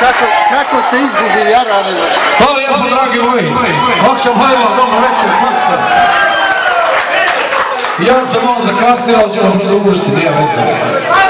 Kako, kako se izgubi Jarane? Hvala lijepo, dragi moji. Makša Bajla, dobro večer, Maksa. Ja sam malo zakasnio, ali ću vam ugušiti, nije veze.